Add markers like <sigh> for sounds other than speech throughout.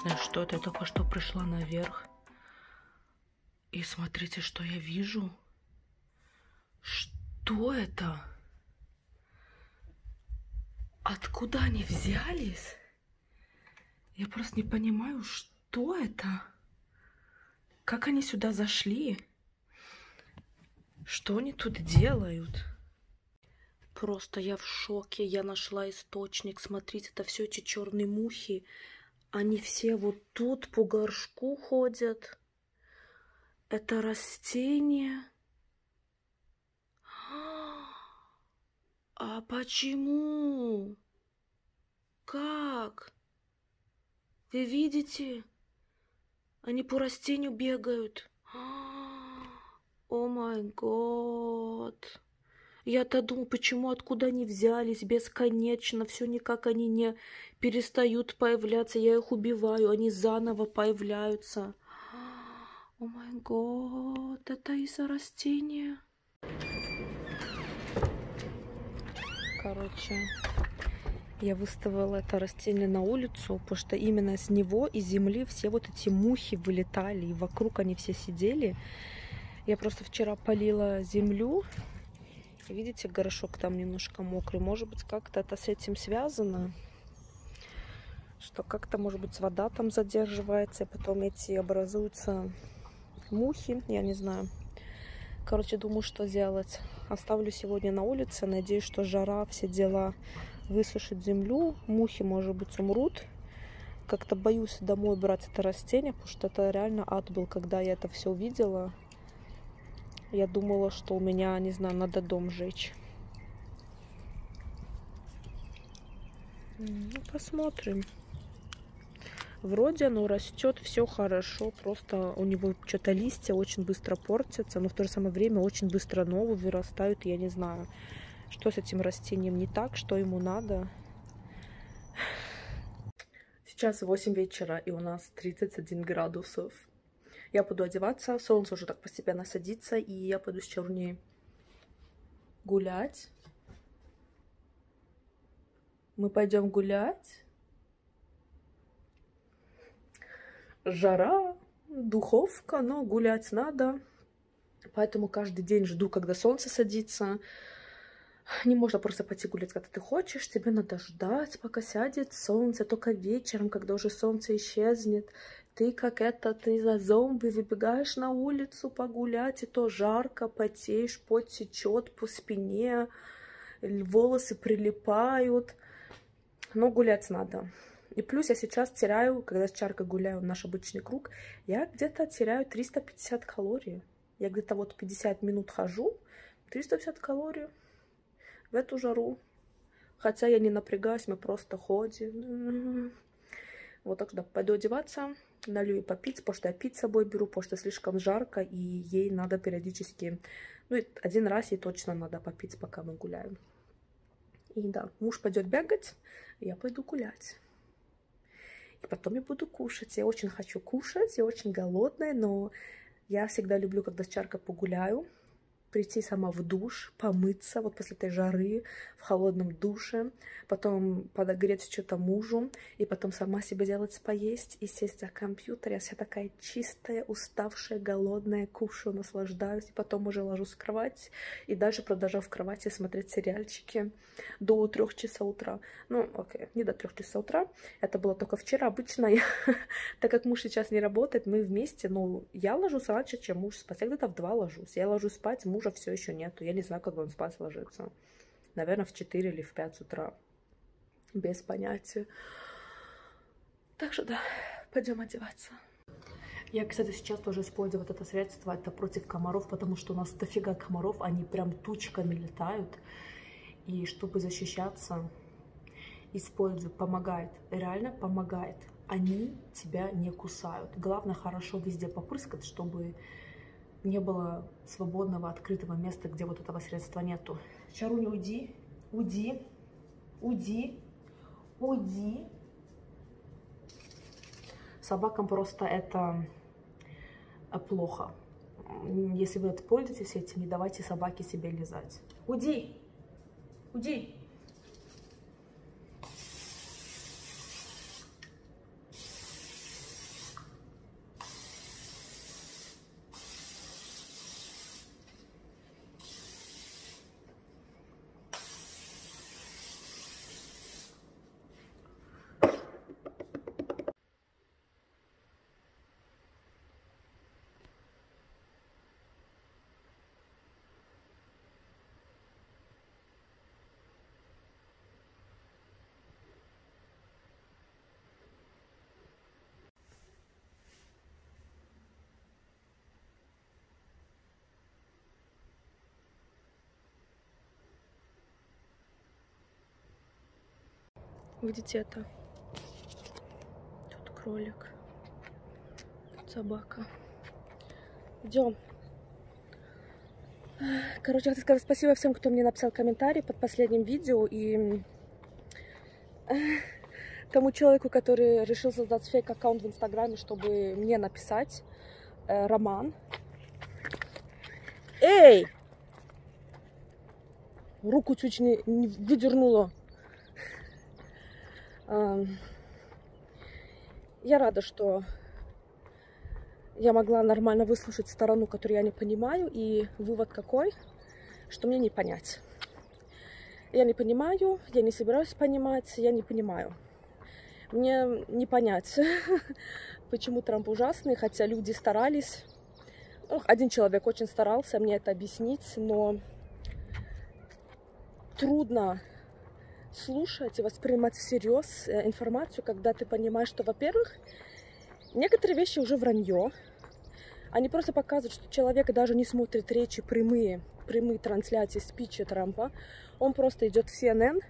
знаю, что это. Я только что пришла наверх. И смотрите, что я вижу. Что это? Откуда они взялись? Я просто не понимаю, что это? Как они сюда зашли? Что они тут делают? Просто я в шоке. Я нашла источник. Смотрите, это все эти черные мухи. Они все вот тут по горшку ходят. Это растение. А почему? Как? Вы видите? Они по растению бегают. О май год. Я-то думал, почему, откуда они взялись, бесконечно, все никак они не перестают появляться, я их убиваю, они заново появляются. О май год, это из-за растения. Короче, я выставила это растение на улицу, потому что именно с него, из земли, все вот эти мухи вылетали, и вокруг они все сидели. Я просто вчера полила землю, Видите, горошок там немножко мокрый. Может быть, как-то это с этим связано. Что как-то, может быть, вода там задерживается, и потом эти образуются мухи, я не знаю. Короче, думаю, что делать. Оставлю сегодня на улице. Надеюсь, что жара, все дела высушит землю. Мухи, может быть, умрут. Как-то боюсь домой брать это растение, потому что это реально ад был, когда я это все увидела. Я думала, что у меня, не знаю, надо дом жечь. Ну, посмотрим. Вроде оно растет, все хорошо, просто у него что-то листья очень быстро портятся, но в то же самое время очень быстро новые вырастают. Я не знаю, что с этим растением не так, что ему надо. Сейчас 8 вечера, и у нас 31 градусов. Я буду одеваться, солнце уже так постепенно садится, и я пойду с Черней гулять. Мы пойдем гулять. Жара, духовка, но гулять надо. Поэтому каждый день жду, когда солнце садится. Не можно просто пойти гулять, когда ты хочешь. Тебе надо ждать, пока сядет солнце. Только вечером, когда уже солнце исчезнет, ты как это, ты за зомби выбегаешь на улицу погулять, и то жарко, потеешь, пот течет по спине, волосы прилипают. Но гулять надо. И плюс я сейчас теряю, когда с чаркой гуляю наш обычный круг, я где-то теряю 350 калорий. Я где-то вот 50 минут хожу, 350 калорий в эту жару. Хотя я не напрягаюсь, мы просто ходим. <laughs> Вот так что пойду одеваться, налью и попить, потому что я пить с собой беру, потому что слишком жарко, и ей надо периодически, ну, один раз ей точно надо попить, пока мы гуляем. И да, муж пойдет бегать, я пойду гулять. И потом я буду кушать. Я очень хочу кушать, я очень голодная, но я всегда люблю, когда с чаркой погуляю, прийти сама в душ, помыться вот после этой жары в холодном душе, потом подогреть что-то мужу, и потом сама себе делать поесть и сесть за компьютер. Я вся такая чистая, уставшая, голодная, кушаю, наслаждаюсь, и потом уже ложусь в кровать, и дальше продолжаю в кровати смотреть сериальчики до трех часов утра. Ну, окей, не до трех часов утра, это было только вчера. Обычно я, <laughs> так как муж сейчас не работает, мы вместе, ну, я ложусь раньше, чем муж спать. Я где-то в два ложусь. Я ложусь спать, муж мужа все еще нету. Я не знаю, когда он спать ложится. Наверное, в 4 или в 5 утра. Без понятия. Так что да, пойдем одеваться. Я, кстати, сейчас тоже использую вот это средство. Это против комаров, потому что у нас дофига комаров. Они прям тучками летают. И чтобы защищаться, использую. Помогает. Реально помогает. Они тебя не кусают. Главное, хорошо везде попрыскать, чтобы не было свободного, открытого места, где вот этого средства нету. Чаруня, уйди. Уйди. Уйди. Уйди. Собакам просто это э, плохо. Если вы пользуетесь этим, не давайте собаке себе лизать. Уйди! Уйди! Видите это? Тут кролик. Тут собака. Идем. Короче, хочу сказать спасибо всем, кто мне написал комментарий под последним видео. И <laughs> тому человеку, который решил создать фейк-аккаунт в Инстаграме, чтобы мне написать э, роман. Эй! Руку чуть не, не выдернула. Я рада, что я могла нормально выслушать сторону, которую я не понимаю, и вывод какой, что мне не понять. Я не понимаю, я не собираюсь понимать, я не понимаю. Мне не понять, <laughs> почему Трамп ужасный, хотя люди старались. Ну, один человек очень старался мне это объяснить, но трудно слушать и воспринимать всерьез э, информацию, когда ты понимаешь, что, во-первых, некоторые вещи уже вранье. Они просто показывают, что человек даже не смотрит речи прямые, прямые трансляции спичи Трампа. Он просто идет в CNN,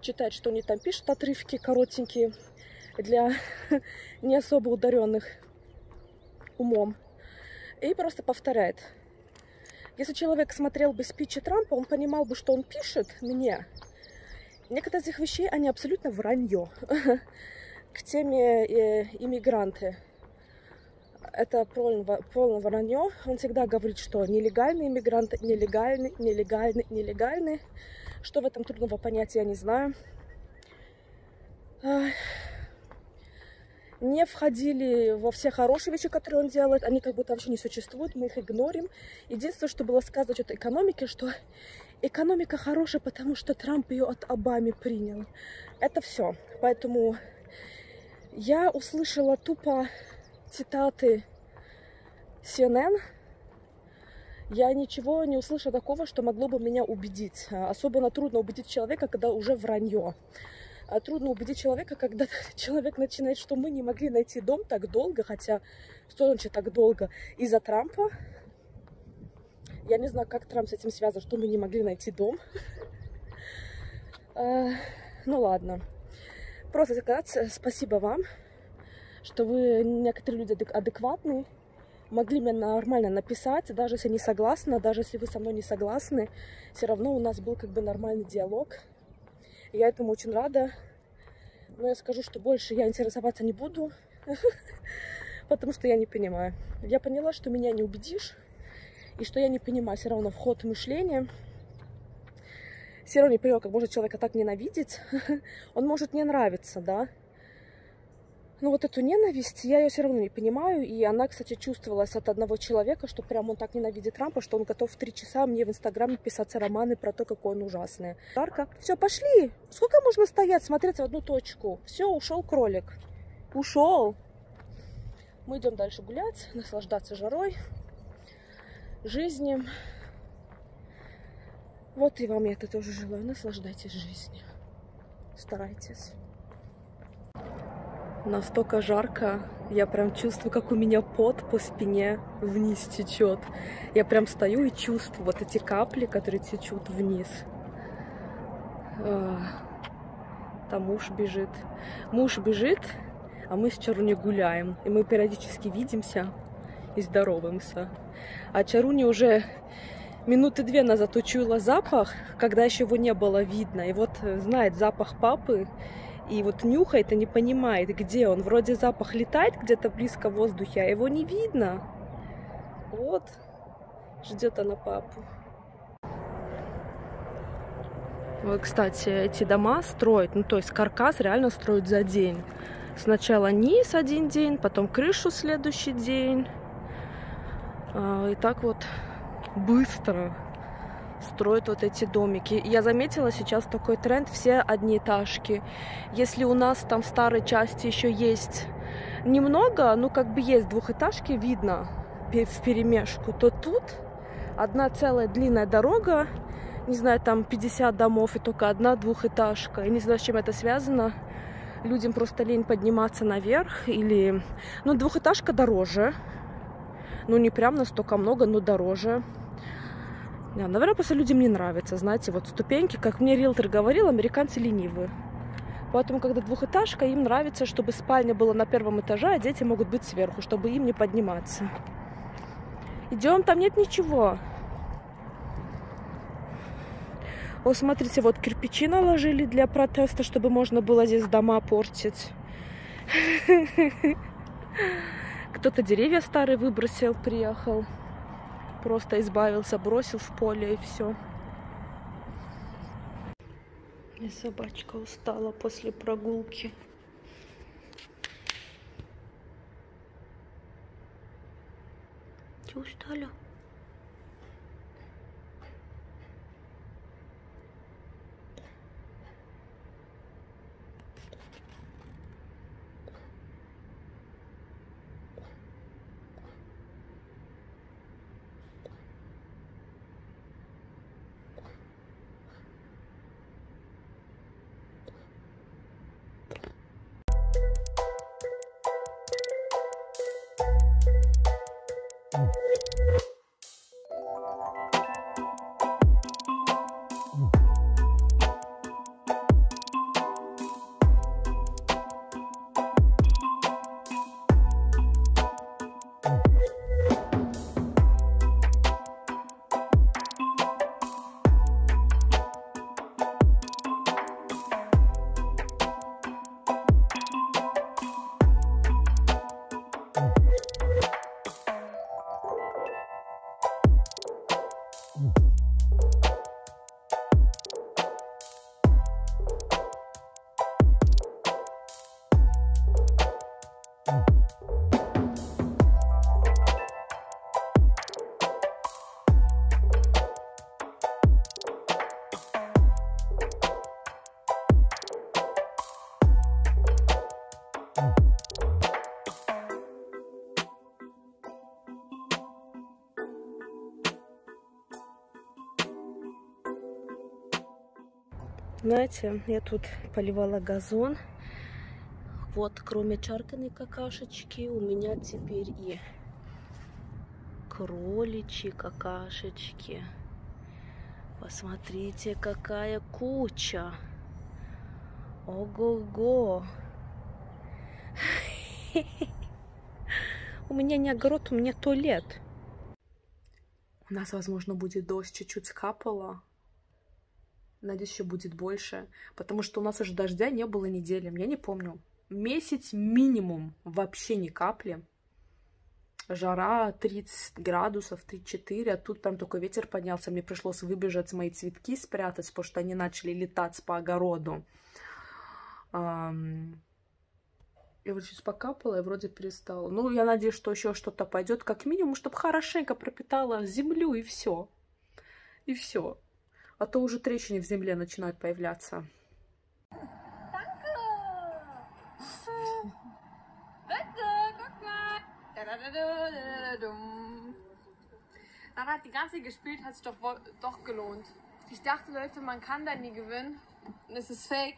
читает, что они там пишут, отрывки коротенькие для <laughs> не особо ударенных умом. И просто повторяет. Если человек смотрел бы спичи Трампа, он понимал бы, что он пишет мне, Некоторые из этих вещей, они абсолютно вранье. <laughs> К теме э, иммигранты. Это полное, полное вранье. Он всегда говорит, что нелегальные иммигранты, нелегальные, нелегальные, нелегальные. Что в этом трудного понять, я не знаю. Не входили во все хорошие вещи, которые он делает. Они как будто вообще не существуют, мы их игнорим. Единственное, что было сказано что-то экономике, что экономика хорошая, потому что Трамп ее от Обамы принял. Это все. Поэтому я услышала тупо цитаты CNN. Я ничего не услышала такого, что могло бы меня убедить. Особенно трудно убедить человека, когда уже вранье. А трудно убедить человека, когда <laughs> человек начинает, что мы не могли найти дом так долго, хотя что значит так долго? Из-за Трампа я не знаю, как Трамп с этим связан, что мы не могли найти дом. А, ну ладно. Просто сказать э, спасибо вам, что вы, некоторые люди адекватные, могли мне нормально написать, даже если не согласна, даже если вы со мной не согласны, все равно у нас был как бы нормальный диалог. Я этому очень рада. Но я скажу, что больше я интересоваться не буду, <laughs> потому что я не понимаю. Я поняла, что меня не убедишь, и что я не понимаю все равно вход мышления. Все равно не понимаю, как может человека так ненавидеть. <laughs> Он может не нравиться, да. Но вот эту ненависть, я ее все равно не понимаю. И она, кстати, чувствовалась от одного человека, что прям он так ненавидит Трампа, что он готов в три часа мне в Инстаграме писать романы про то, какой он ужасный. Жарко. Все, пошли. Сколько можно стоять, смотреть в одну точку? Все, ушел кролик. Ушел. Мы идем дальше гулять, наслаждаться жарой жизни. Вот и вам я это тоже желаю. Наслаждайтесь жизнью. Старайтесь. Настолько жарко, я прям чувствую, как у меня пот по спине вниз течет. Я прям стою и чувствую вот эти капли, которые течут вниз. А, там муж бежит. Муж бежит, а мы с Чаруни гуляем. И мы периодически видимся и здороваемся. А Чаруни уже минуты две назад учуяла запах, когда еще его не было видно. И вот знает запах папы, и вот нюхает и не понимает, где он. Вроде запах летает где-то близко в воздухе, а его не видно. Вот, ждет она папу. Вот, кстати, эти дома строят, ну то есть каркас реально строят за день. Сначала низ один день, потом крышу следующий день. А, и так вот быстро строят вот эти домики. Я заметила сейчас такой тренд, все одниэтажки. Если у нас там в старой части еще есть немного, ну как бы есть двухэтажки, видно в перемешку, то тут одна целая длинная дорога, не знаю, там 50 домов и только одна двухэтажка. Я не знаю, с чем это связано. Людям просто лень подниматься наверх или... Ну, двухэтажка дороже. Ну, не прям настолько много, но дороже. Да, наверное, просто людям не нравится, знаете, вот ступеньки, как мне риэлтор говорил, американцы ленивые. Поэтому, когда двухэтажка, им нравится, чтобы спальня была на первом этаже, а дети могут быть сверху, чтобы им не подниматься. Идем, там нет ничего. О, смотрите, вот кирпичи наложили для протеста, чтобы можно было здесь дома портить. <laughs> Кто-то деревья старые выбросил, приехал. Просто избавился, бросил в поле и все. И собачка устала после прогулки. Ты устала? Знаете, я тут поливала газон. Вот, кроме чарканой какашечки, у меня теперь и кроличьи какашечки. Посмотрите, какая куча. Ого-го. <laughs> У меня не огород, у меня туалет. У нас, возможно, будет дождь, чуть-чуть скапало. Надеюсь, еще будет больше. Потому что у нас уже дождя не было неделю. Я не помню. Месяц минимум. Вообще ни капли. Жара 30 градусов, 3-4. А тут прям только ветер поднялся. Мне пришлось выбежать мои цветки спрятать, потому что они начали летать по огороду. Я вот чуть покапала и вроде перестала. Ну, я надеюсь, что еще что-то пойдет, как минимум, чтобы хорошенько пропитала землю и все. И все а то уже трещины в земле начинают появляться. Dann hat die ganze gespielt, hat sich doch, doch gelohnt. Ich dachte, Leute, man kann da nie gewinnen. Und es ist fake.